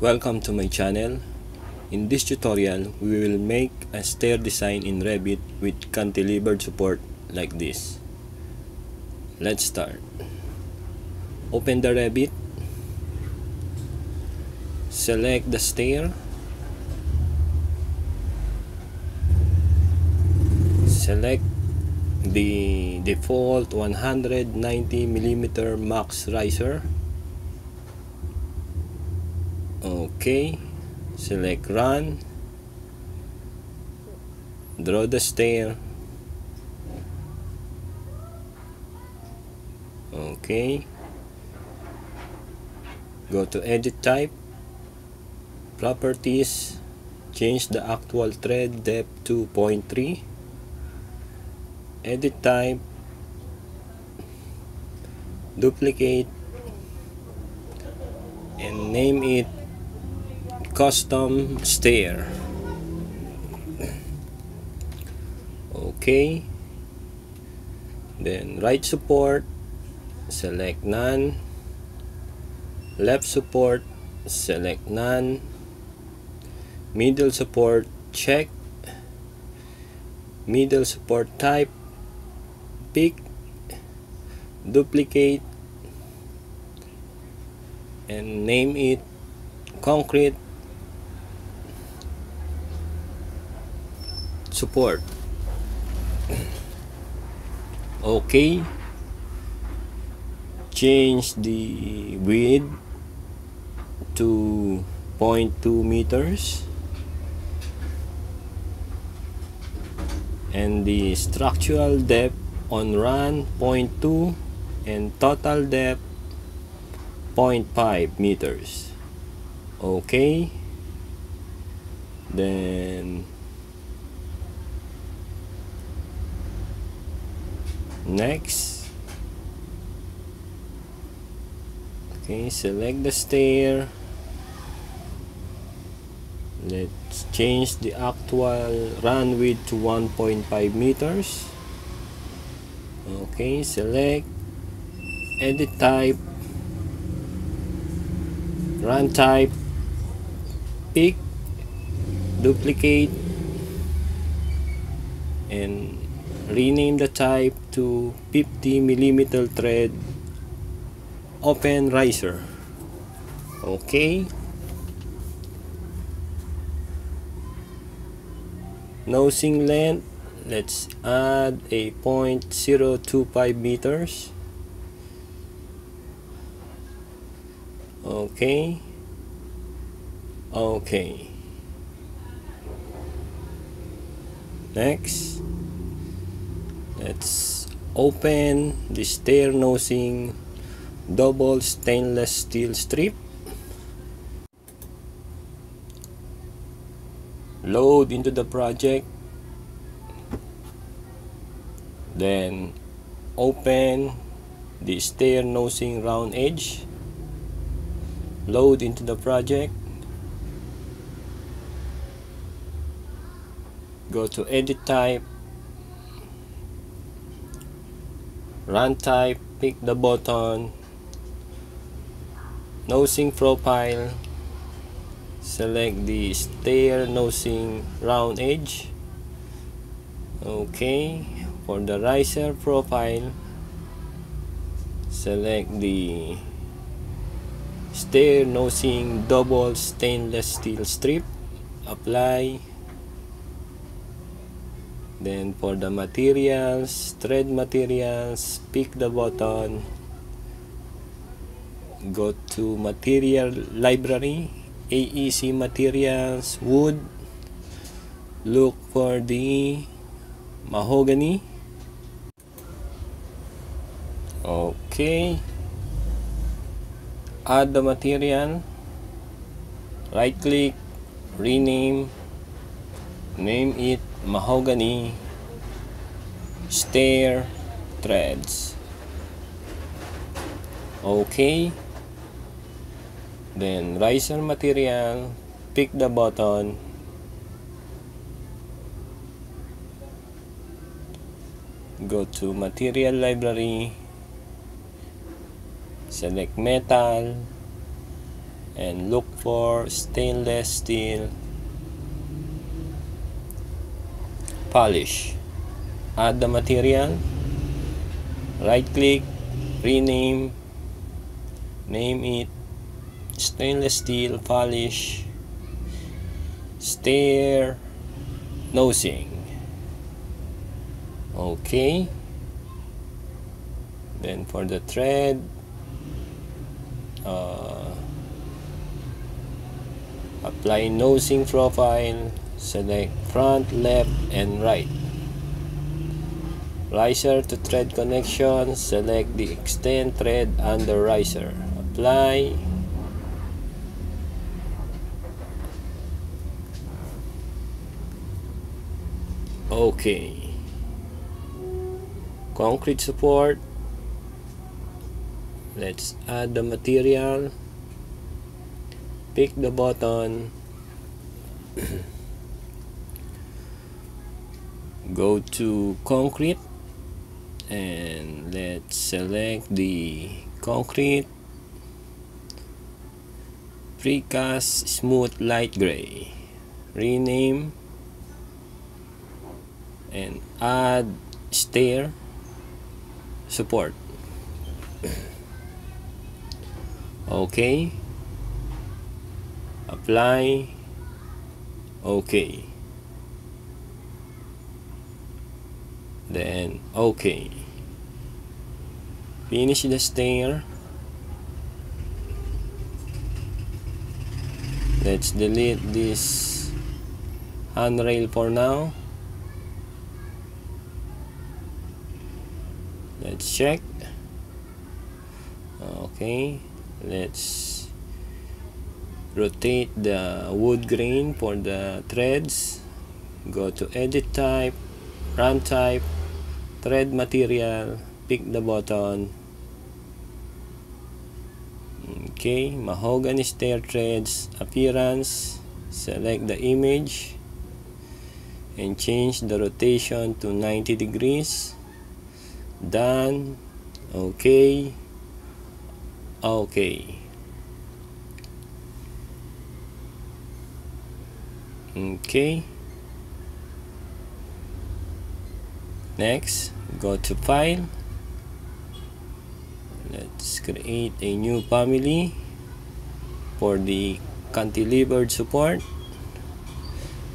Welcome to my channel. In this tutorial, we will make a stair design in Revit with cantilevered support like this. Let's start. Open the Revit. Select the stair. Select the default 190 mm max riser okay select run draw the stair. Okay. Go to edit type properties change the actual tread depth to 0.3 edit type duplicate and name it custom stair. Okay. Then right support select none. Left support select none. Middle support check. Middle support type. Pick. Duplicate. And name it concrete support. Okay. Change the width to 0.2 meters. And the structural depth on run 0.2 and total depth 0.5 meters. Okay. Then next. Okay select the stair. Let's change the actual run width to 1.5 meters. Okay select edit type run type pick duplicate and rename the type to 50 millimeter tread open riser. Okay. Nosing length. Let's add a 0.025 meters. Okay. Okay. Next let's open the stair nosing double stainless steel strip. Load into the project. Then open the stair nosing round edge. Load into the project. Go to edit type run type pick the button. Nosing profile. Select the stair nosing round edge. Okay. For the riser profile select the stair nosing double stainless steel strip. Apply then for the materials tread materials pick the button go to material library AEC materials wood look for the mahogany. Okay. Add the material right click rename name it mahogany stair threads okay. Then riser material. Pick the button. Go to material library. Select metal. And look for stainless steel. Polish add the material right click rename name it stainless steel polish stair nosing. Okay. Then for the thread uh, apply nosing profile select front left and right riser to tread connection select the extend tread under riser. Apply. Okay concrete support. Let's add the material. Pick the button. Go to concrete and let's select the concrete. Precast smooth light gray. Rename. And add stair support. Okay. Apply. Okay. Then okay finish the stair let's delete this handrail for now. Let's check. Okay let's rotate the wood grain for the treads. Go to edit type run type tread material pick the button okay mahogany stair treads appearance select the image and change the rotation to 90 degrees. Done. Okay. Okay. Okay. Next go to file let's create a new family for the cantilevered support.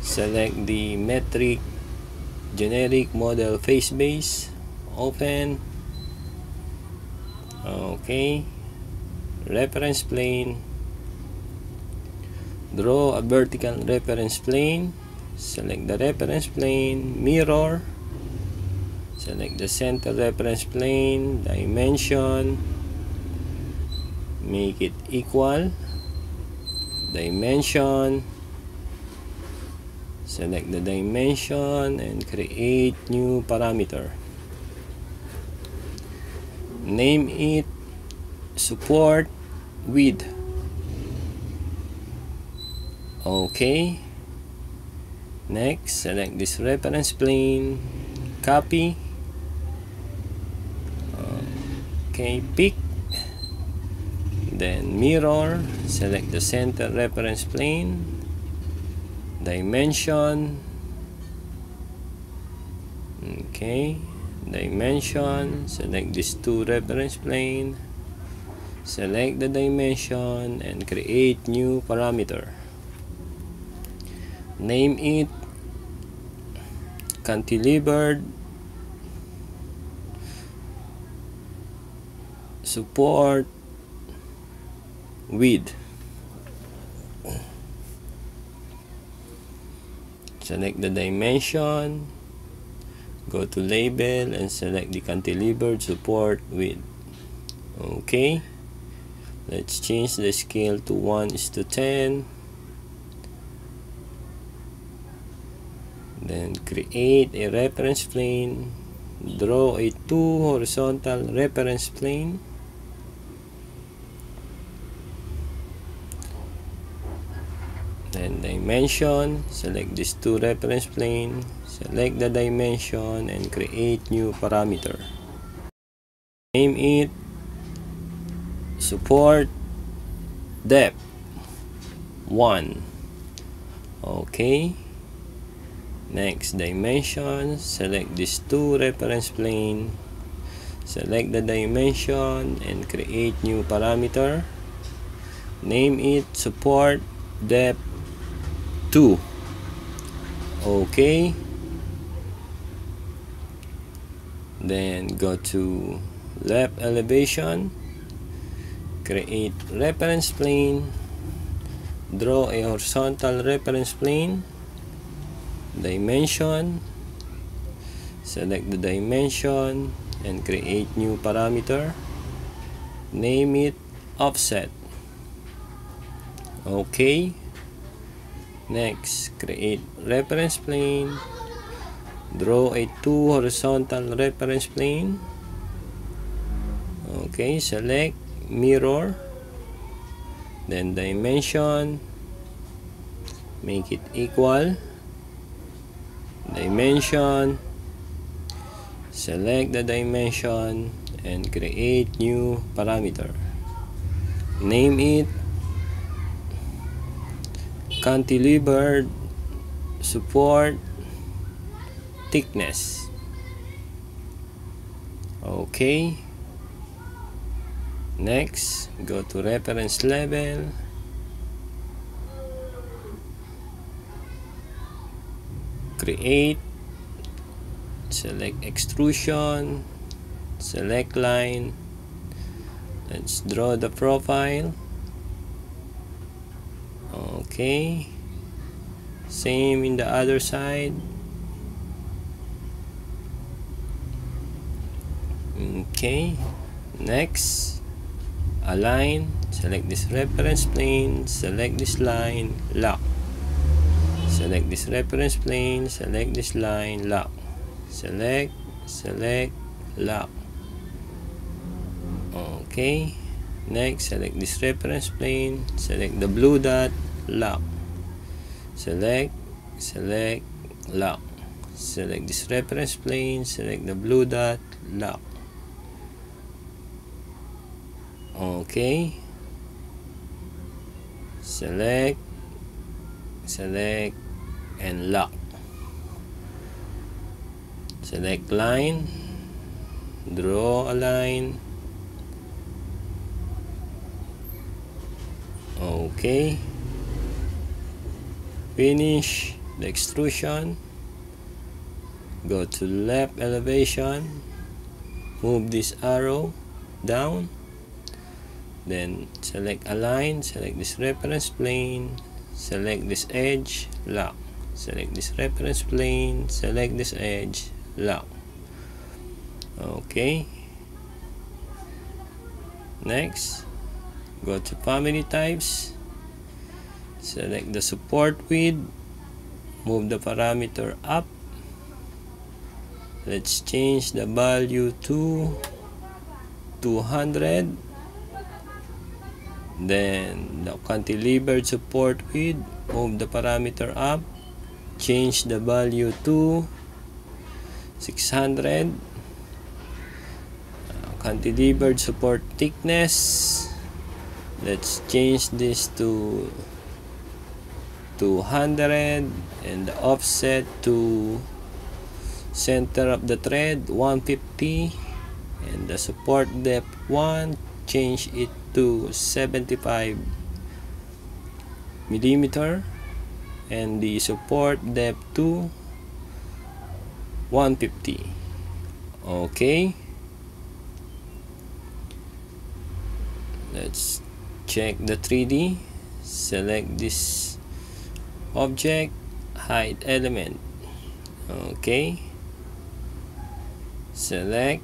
Select the metric generic model face base. Open. Okay. Reference plane. Draw a vertical reference plane. Select the reference plane mirror. Select the center reference plane dimension make it equal dimension select the dimension and create new parameter. Name it support width. Okay next select this reference plane. Copy. Uh, okay pick then mirror select the center reference plane dimension okay dimension select these two reference plane select the dimension and create new parameter. Name it cantilevered support width select the dimension go to label and select the cantilevered support width okay. Let's change the scale to 1 is to 10 then create a reference plane. Draw a two horizontal reference plane dimension select these two reference plane select the dimension and create new parameter. Name it. Support. Depth. 1 okay. Next dimension. Select these two reference plane. Select the dimension and create new parameter. Name it. Support. Depth 2 okay. Then go to left elevation. Create reference plane. Draw a horizontal reference plane. Dimension. Select the dimension and create new parameter. Name it offset. Okay next create reference plane. Draw a two horizontal reference plane. Okay select mirror. Then dimension. Make it equal. Dimension. Select the dimension and create new parameter. Name it cantilever support thickness. Okay. Next go to reference level. Create select extrusion select line. Let's draw the profile okay. Same in the other side. Okay. Next. Align. Select this reference plane. Select this line. Lock. Select this reference plane. Select this line. Lock. Select. Select. Lock. Okay. Next. Select this reference plane. Select the blue dot lock select select lock select this reference plane select the blue dot lock okay. Select select and lock select line draw a line. Okay finish the extrusion go to left elevation move this arrow down then select align select this reference plane select this edge lock select this reference plane select this edge lock okay. Next go to family types select the support width move the parameter up. Let's change the value to 200 then the cantilevered support width move the parameter up. Change the value to 600 uh, cantilevered support thickness. Let's change this to 200 and the offset to center of the tread 150 and the support depth 1 change it to 75 millimeter. And the support depth to 150 okay. Let's check the 3d select this object hide element. Okay. Select.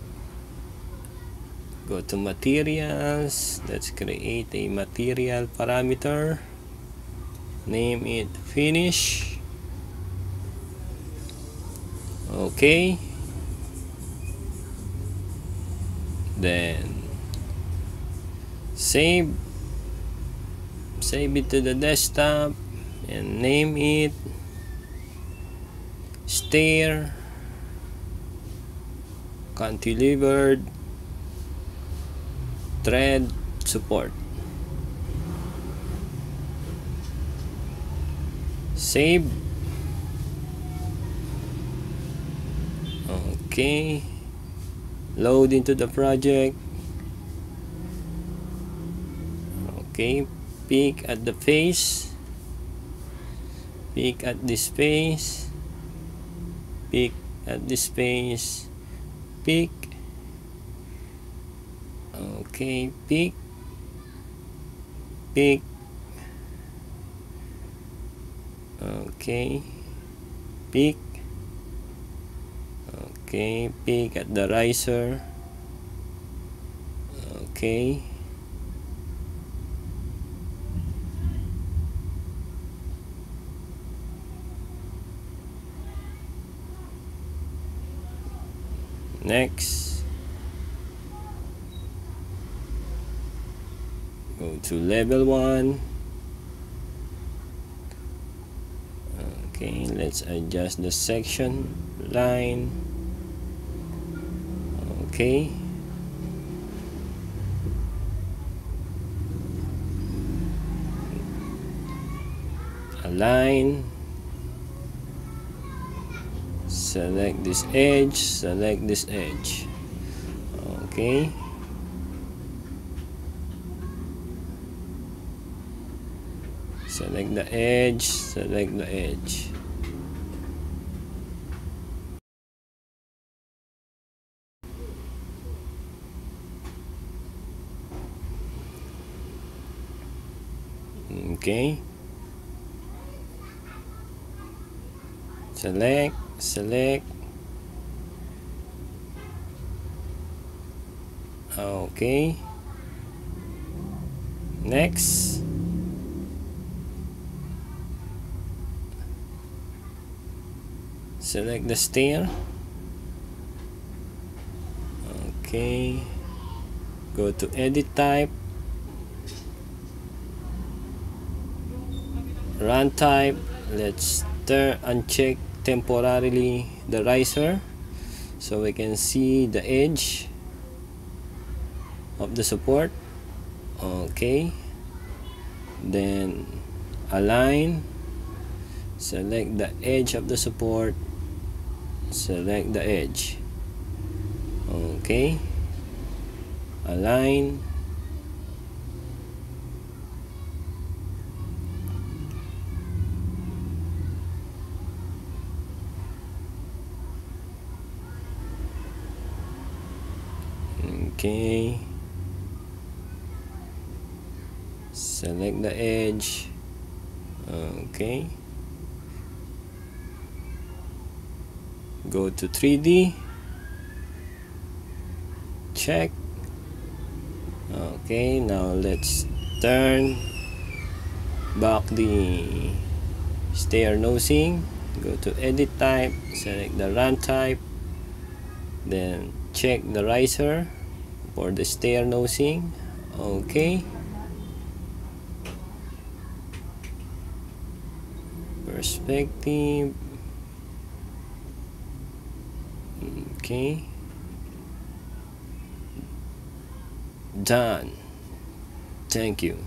Go to materials. Let's create a material parameter. Name it finish. Okay. Then save. Save it to the desktop and name it. Stair cantilevered. Tread support. Save. Okay. Load into the project. Okay. Peek at the face peek at this space pick at this space pick okay pick pick okay. Pick okay peek at the riser. Okay next. Go to level 1 okay let's adjust the section line. Okay. Align select this edge select this edge. Okay. Select the edge select the edge. Okay. Select select. Okay. Next. Select the stair. Okay. Go to edit type. Run type. Let's uncheck temporarily the riser so we can see the edge of the support. Okay. Then align select the edge of the support select the edge. Okay. Align okay. Select the edge. Okay. Go to 3D check. Okay now let's turn back the stair nosing. Go to edit type select the run type then check the riser for the stair nosing. Okay. Perspective. Okay. Done. Thank you